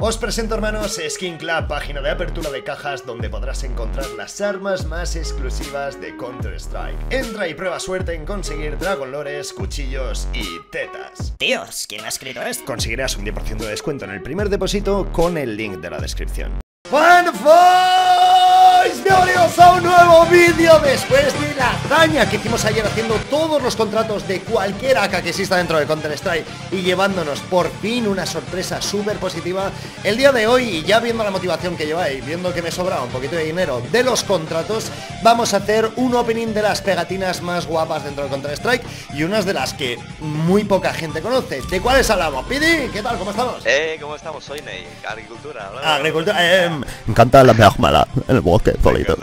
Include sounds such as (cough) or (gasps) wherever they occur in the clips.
Os presento hermanos Skin Club, página de apertura de cajas donde podrás encontrar las armas más exclusivas de Counter Strike. Entra y prueba suerte en conseguir Dragon Lores, cuchillos y tetas. Tíos, ¿quién ha escrito esto? Conseguirás un 10% de descuento en el primer depósito con el link de la descripción. ¡Fanboys! Bienvenidos a un nuevo vídeo después de la hazaña que hicimos ayer haciendo todos los contratos de cualquier AK que exista dentro de Counter-Strike y llevándonos por fin una sorpresa súper positiva. El día de hoy, y ya viendo la motivación que lleváis, viendo que me sobra un poquito de dinero de los contratos, vamos a hacer un opening de las pegatinas más guapas dentro de Counter-Strike y unas de las que muy poca gente conoce. ¿De cuáles hablamos? Pidi, ¿qué tal? ¿Cómo estamos? Eh, ¿cómo estamos? Soy Ney, agricultura. Agricultura, eh, me encanta la mejmala, el bosque solito.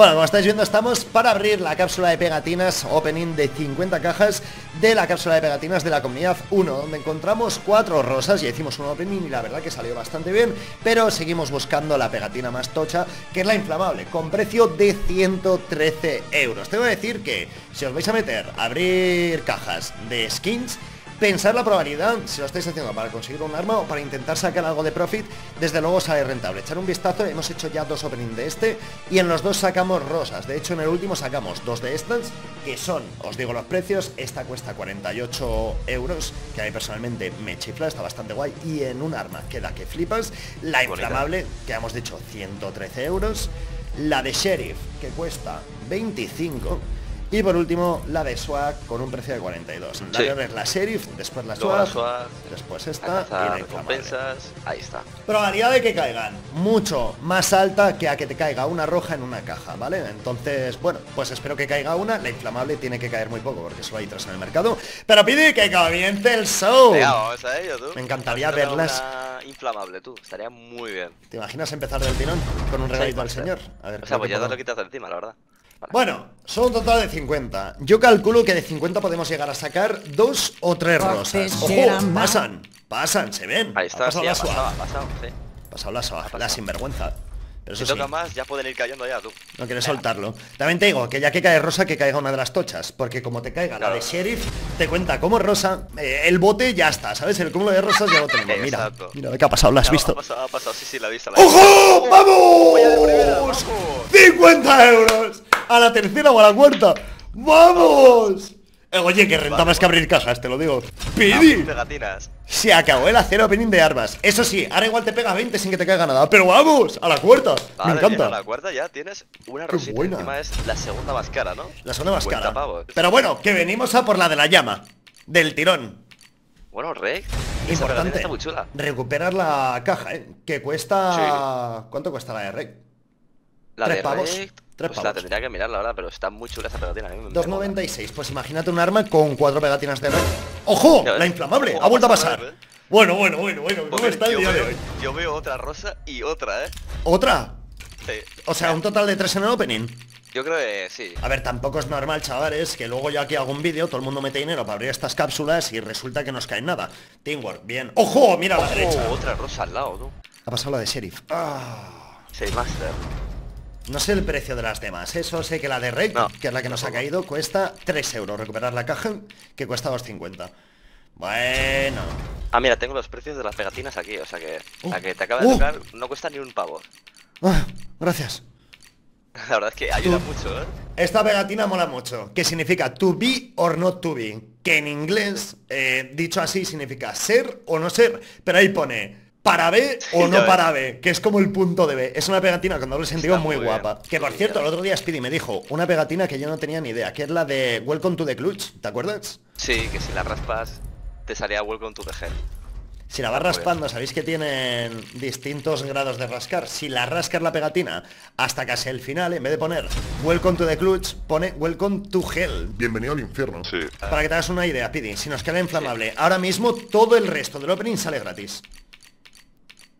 Bueno, como estáis viendo, estamos para abrir la cápsula de pegatinas opening de 50 cajas de la cápsula de pegatinas de la comunidad 1, donde encontramos cuatro rosas y hicimos un opening y la verdad que salió bastante bien, pero seguimos buscando la pegatina más tocha, que es la inflamable, con precio de 113 euros. Tengo que decir que si os vais a meter a abrir cajas de skins, Pensar la probabilidad, si lo estáis haciendo para conseguir un arma o para intentar sacar algo de profit, desde luego sale rentable. Echar un vistazo, hemos hecho ya dos openings de este y en los dos sacamos rosas. De hecho, en el último sacamos dos de estas, que son, os digo los precios, esta cuesta 48 euros, que a mí personalmente me chifla, está bastante guay, y en un arma queda que flipas. La inflamable, que hemos dicho 113 euros. La de Sheriff, que cuesta 25. Y por último, la de SWAG con un precio de 42. La Sí. de es la Sheriff, después la SWAG, SWAG, después esta y la recompensas, ahí está. Probabilidad de que caigan mucho más alta que a que te caiga una roja en una caja, ¿vale? Entonces, bueno, pues espero que caiga una. La inflamable tiene que caer muy poco porque solo hay tres en el mercado. Pero pide que comience el show. Venga, vamos a ello, tú. Me encantaría una verlas. inflamable, tú. Estaría muy bien. ¿Te imaginas empezar del tirón con un regalito al señor? A ver, O sea, pues ya te lo quitas de encima, la verdad. Vale. Bueno, son un total de 50. Yo calculo que de 50 podemos llegar a sacar dos o tres rosas. ¡Ojo! Pasan, pasan, se ven. Ahí Ha está, pasado sí, la ha pasado, suave. ha pasado, sí. Ha pasado la suave, la pasado. sinvergüenza. Pero Si eso toca sí, más, ya pueden ir cayendo ya, tú. no quieres soltarlo. También te digo que ya que cae rosa, que caiga una de las tochas. Porque como te caiga la de sheriff, te cuenta como rosa, eh, el bote ya está, ¿sabes? El cúmulo de rosas ya lo tenemos. Mira, Exacto. mira, ¿qué ha pasado? ¿Lo has Ya, visto? Ha pasado, ha pasado, sí, sí, la he visto. la. ¡Ojo! ¡Vamos! vamos. 50 euros. A la tercera o a la cuarta. ¡Vamos! Eh, Oye, que renta más que abrir cajas, te lo digo. ¡Pidi! Se acabó el hacer opening de armas. Eso sí, ahora igual te pega 20 sin que te caiga nada. Pero vamos, a la cuarta. Me encanta. bien, a la cuarta ya tienes una Qué rosita. buena. Encima es la segunda más cara, ¿no? La segunda más 50 cara. pavos. Pero bueno, que venimos a por la de la llama. Del tirón. Bueno, Rey. Importante. está muy chula. Recuperar la caja, ¿eh? Que cuesta... ¿Cuánto cuesta la de Rec? La Tres de pavos. Rey, Tres pues la tendría que mirar, la verdad, pero está muy chula esa pegatina. a mí me- me mola. 2.96, pues imagínate un arma con cuatro pegatinas de Rec. ¡Ojo! La inflamable, ha vuelto a pasa a pasar. Bueno, bueno, bueno, bueno. ¿Cómo está el yo día de veo- hoy? Yo veo otra rosa y otra, ¿eh? ¿Otra? Sí. O sea, un total de tres en el opening. Yo creo que sí. A ver, tampoco es normal, chavales, que luego yo aquí hago un vídeo, todo el mundo mete dinero para abrir estas cápsulas y resulta que nos cae nada. Teamwork, bien. ¡Ojo! Mira a la derecha. Otra rosa al lado, tú. Ha pasado la de Sheriff. Ah. Seis Master. No sé el precio de las demás, eso sé que la de No, que es la que nos ha caído, cuesta 3 euros. Recuperar la caja, que cuesta 2,50. Bueno. Ah, mira, tengo los precios de las pegatinas aquí, o sea que Uh, la que te acaba de uh. tocar no cuesta ni un pavo. Ah, gracias. (laughs) La verdad es que ayuda mucho, ¿eh? Esta pegatina mola mucho, que significa to be or not to be, que en inglés, eh, dicho así, significa ser o no ser, pero ahí pone para B o (laughs) no para B, que es como el punto de B. Es una pegatina con doble sentido muy, muy bien, guapa. Que por cierto, el otro día Speedy me dijo una pegatina que yo no tenía ni idea, que es la de Welcome to the Clutch, ¿te acuerdas? Sí, que si la raspas te salía Welcome to the Hell. Si la vas raspando, sabéis que tienen distintos grados de rascar. Si la rascas la pegatina hasta casi el final, en vez de poner Welcome to the Clutch, pone Welcome to Hell. Bienvenido al infierno. Sí. Para que te hagas una idea, Pidi, si nos queda inflamable, ahora mismo todo el resto del opening sale gratis.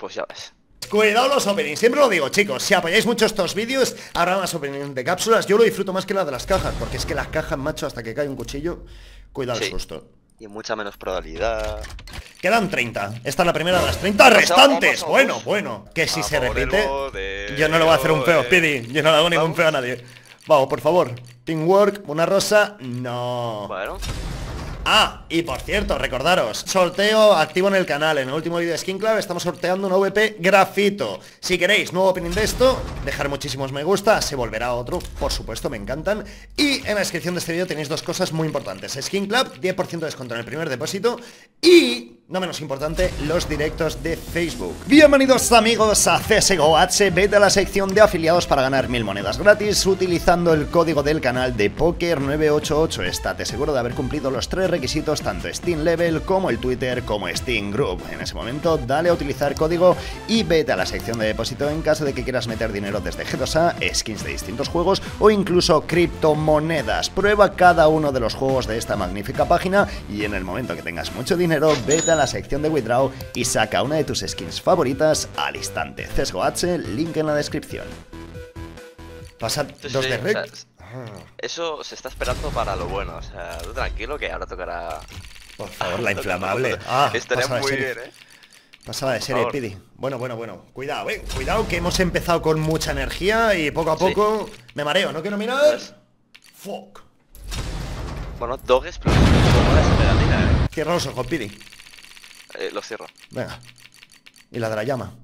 Pues ya ves. Cuidado los openings, siempre lo digo chicos, si apoyáis mucho estos vídeos, habrá más openings de cápsulas, yo lo disfruto más que la de las cajas, porque es que las cajas, macho, hasta que cae un cuchillo, cuidado el Sí. susto. Y mucha menos probabilidad. Quedan 30, esta es la primera de las 30 Vamos, restantes, bueno, bueno, que si se el repite, yo no le voy a hacer un feo, bote. Pidi, yo no le hago ningún feo a nadie. Vamos, por favor, teamwork, una rosa, no. Bueno, Ah, y por cierto, recordaros, sorteo activo en el canal. En el último vídeo de Skin Club estamos sorteando un VP grafito. Si queréis nuevo opening de esto, dejar muchísimos me gusta, se volverá otro, por supuesto, me encantan. Y en la descripción de este vídeo tenéis dos cosas muy importantes. Skin Club, 10% de descuento en el primer depósito y no menos importante, los directos de Facebook. Bienvenidos amigos a CSGO vete a la sección de afiliados para ganar mil monedas gratis utilizando el código del canal de Poker988. Estate seguro de haber cumplido los tres requisitos tanto Steam Level como el Twitter como Steam Group. En ese momento dale a utilizar código y vete a la sección de depósito en caso de que quieras meter dinero desde G2A, skins de distintos juegos o incluso criptomonedas. Prueba cada uno de los juegos de esta magnífica página y en el momento que tengas mucho dinero, vete a la sección de Withdraw y saca una de tus skins favoritas al instante. CSGO H, link en la descripción. Pasa Sí, dos sí, de o rec. sea, es- Eso se está esperando para lo bueno, o sea, tú tranquilo que ahora tocará... Por favor, (laughs) la inflamable. Ah, Estaría muy bien, ¿eh? Pasaba de serie. Pidi. Bueno, bueno, bueno. Cuidado, eh. Cuidado que hemos empezado con mucha energía y poco a Sí. poco me mareo. ¿No quiero mirar? Pues- Fuck. Bueno, dogs, pero no es pegatina, ¿eh? Cierra los ojos, Pidi. Eh, Lo cierro. Venga. ¿Y la de la llama?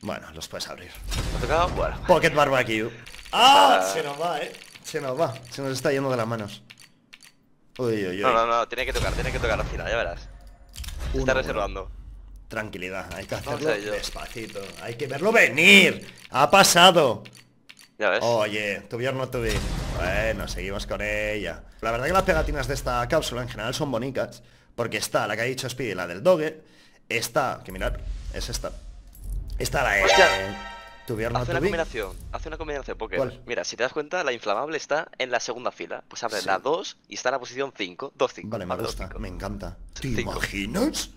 Bueno, los puedes abrir. ¿Me ha tocado? Bueno. Pocket Barbecue. ¡Ah! Ah. Se nos va, eh. Se nos va. Se nos está yendo de las manos. Uy, uy, uy. No, no, no, tiene que tocar, tiene que tocar al final, ya verás. Se está uno. reservando. Tranquilidad, hay que hacerlo despacito. Hay que verlo venir. Ha pasado. Ya ves. Oye, tuviera no tuve. Bueno, seguimos con ella. La verdad que las pegatinas de esta cápsula en general son bonitas. Porque está la que ha dicho Speedy, la del Doge. Está, que mirar, es esta. Está la. Hostia. Tuviera no Hace una combinación, hace una combinación, porque ¿Cuál? mira, si te das cuenta, la inflamable está en la segunda fila. Pues abre Sí. la 2 y está en la posición 5, 2, 5. Vale, me gusta, me encanta. ¿Te Cinco. imaginas?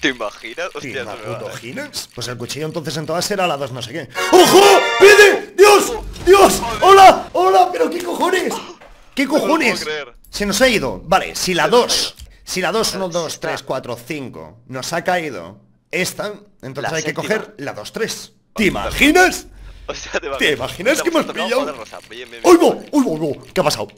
¿Te imaginas? ¿Te Hostia, eh. imaginas? Pues el cuchillo entonces en todas será la 2 no sé qué. ¡Ojo! ¡Pide! ¡Dios! ¡Dios! ¡Hola! ¡Hola! ¿Pero qué cojones? (gasps) ¿Qué cojones? Se nos ha ido. Vale, si la 2, si la 2, 1, Si 2, está- 3, 4, 5 nos ha caído esta, entonces La hay que séptima. coger la 2, 3. ¿Te imaginas? (laughs) Hostia, ¿te, ¿Te imaginas que hemos pillado? ¡Uy, no! ¡Uy, no! ¿Qué ha pasado?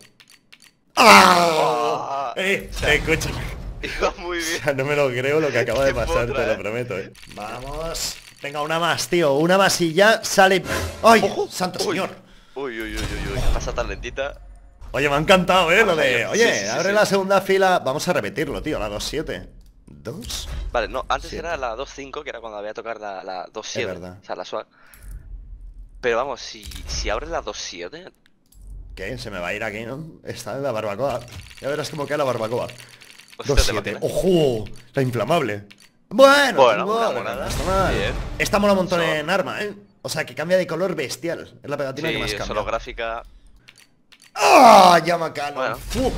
¡Ah! Ah. Eh, escúchame. Iba muy bien. sea, no me lo creo lo que (laughs) acaba de pasar, potra, te lo prometo, eh. Vamos. Venga, una más, tío. Una más y ya sale. ¡Ay! Ojo. ¡Santo Uy. señor! Uy, uy, uy, uy, uy. Pasa tan lentita. Oye, me ha encantado, eh, lo de. Sí, Oye, sí, sí, abre sí. la segunda fila. Vamos a repetirlo, tío, la 2-7. ¿Dos? Vale, no, antes Siete. era la 2.5, que era cuando había que tocar la, la 2.7. Es verdad. O sea, la swag. Pero vamos, si, si abres la 2.7, ¿Qué? Se me va a ir aquí, ¿no? Está en la barbacoa. Ya verás cómo queda la barbacoa. Hostia, ¿te 2-7. imaginas? ¡Ojo! La inflamable. Bueno, Bueno, bueno, no está mal. Bien. Esta mola un montón Son- en arma, ¿eh? O sea, que cambia de color bestial. Es la pegatina que más sí, cambia. solo gráfica. ¡Ah! Llama Canon. Bueno. ¡Fuck!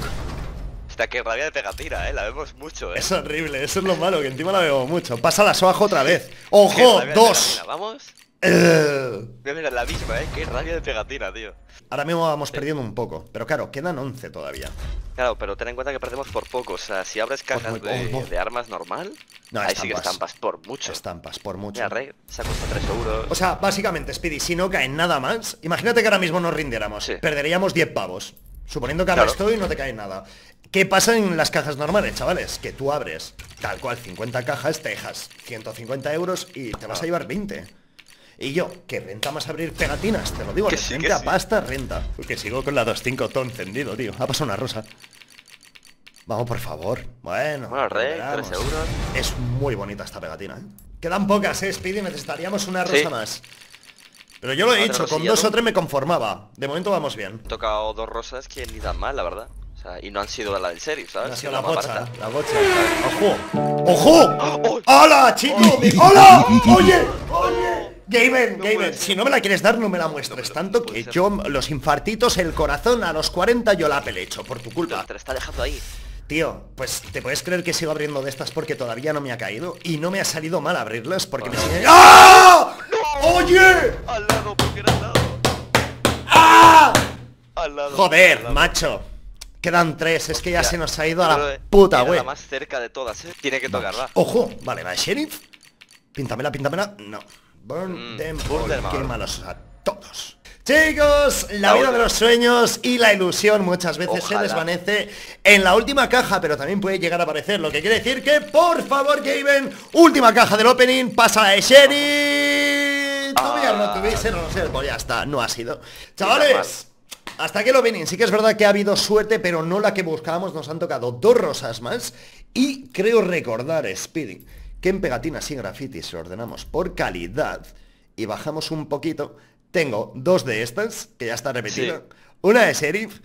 Hostia, qué rabia de pegatina, eh. La vemos mucho, eh. Es horrible, eso es lo malo, que encima la veo mucho. Pasa la soajo otra vez. ¡Ojo! ¡Dos! Vamos. Eh. Mira, mira, la misma, eh. Qué rabia de pegatina, tío. Ahora mismo vamos perdiendo un poco, pero claro, quedan 11 todavía. Claro, pero ten en cuenta que perdemos por poco. O sea, si abres cajas muy de, armas normal, No, ahí sí que estampas. estampas por mucho. Estampas, por mucho. Mira, Rey, se ha costado 3 euros. O sea, básicamente, Speedy, si no caen nada más, imagínate que ahora mismo nos rindiéramos. Sí. Perderíamos 10 pavos. Suponiendo que Claro. abres todo y no te cae nada. ¿Qué pasa en las cajas normales, chavales? Que tú abres tal cual 50 cajas, te dejas 150 euros y te vas a llevar 20. Y yo, que renta más abrir pegatinas, te lo digo, Que de sí, frente que a sí. pasta, renta. Que sigo con la 2.5 todo encendido, tío. Ha pasado una rosa. Vamos, por favor. Bueno. Bueno, Rey, recuperamos. 3 euros. Es muy bonita esta pegatina, ¿eh? Quedan pocas, ¿eh, Speedy? Necesitaríamos una rosa Sí. más. Pero yo lo he dicho, con dos o tres me conformaba. De momento vamos bien. He tocado dos rosas que ni tan mal, la verdad. O sea, y no han sido la del series, ¿sabes? Ha sido la bocha, barata. la bocha. ¡Ojo! ¡Ojo! ¡Oh! (laughs) ¡Hola, chico! ¡Hola! (laughs) ¡Oye! Gaben, Gaben, si no me la quieres dar, no me la muestres. Tanto puede que ser. yo, los infartitos, el corazón, a los 40 yo la pelecho, por tu culpa. te la está dejando ahí. Tío, pues te puedes creer que sigo abriendo de estas porque todavía no me ha caído y no me ha salido mal abrirlas porque me siguen... ¡Ah! ¡Oye! Al lado, porque era al lado. ¡Ah! Al lado. Joder, al lado. macho. Quedan tres, es que ya Hostia, se nos ha ido a la que puta, güey. la más cerca de todas, ¿eh? Tiene que tocarla. Ojo, vale, la de sheriff. Píntamela, píntamela. No. Burn Mm, them all, quémalos a todos. Chicos, la vida de los sueños y la ilusión muchas veces se desvanece en la última caja, pero también puede llegar a aparecer, lo que quiere decir que, por favor, Gaben, última caja del opening, pasa a Sherry. Todavía no tuviese, no lo sé, pues ya está, no ha sido. Chavales, hasta aquí el opening, sí que es verdad que ha habido suerte, pero no la que buscábamos, nos han tocado dos rosas más y creo recordar, Speedy, que en pegatinas y grafitis ordenamos por calidad y bajamos un poquito, tengo dos de estas, que ya está repetida. Una de Sheriff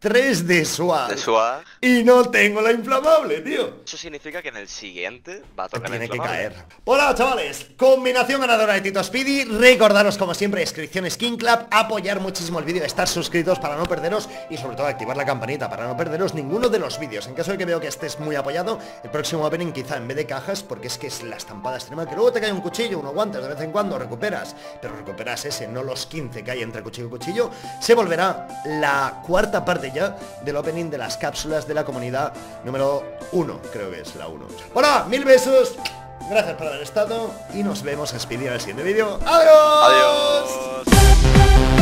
3 de swag. Y no tengo la inflamable, tío. Eso significa que en el siguiente va a tocar Tiene que caer. Hola, chavales. Combinación ganadora de Tito Speedy. Recordaros, como siempre, inscripción Skin Club. Apoyar muchísimo el vídeo, estar suscritos para no perderos. Y sobre todo activar la campanita para no perderos ninguno de los vídeos. En caso de que veo que estés muy apoyado, el próximo opening quizá en vez de cajas, porque es que es la estampada extrema, que luego te cae un cuchillo, unos guantes, de vez en cuando recuperas. Pero recuperas ese, no los 15 que hay entre cuchillo y cuchillo. Se volverá la cuarta parte ya del opening de las cápsulas de la comunidad número 1, creo que es la 1. Bueno, mil besos, gracias por haber estado y nos vemos a en el siguiente vídeo. ¡Adiós! ¡Adiós!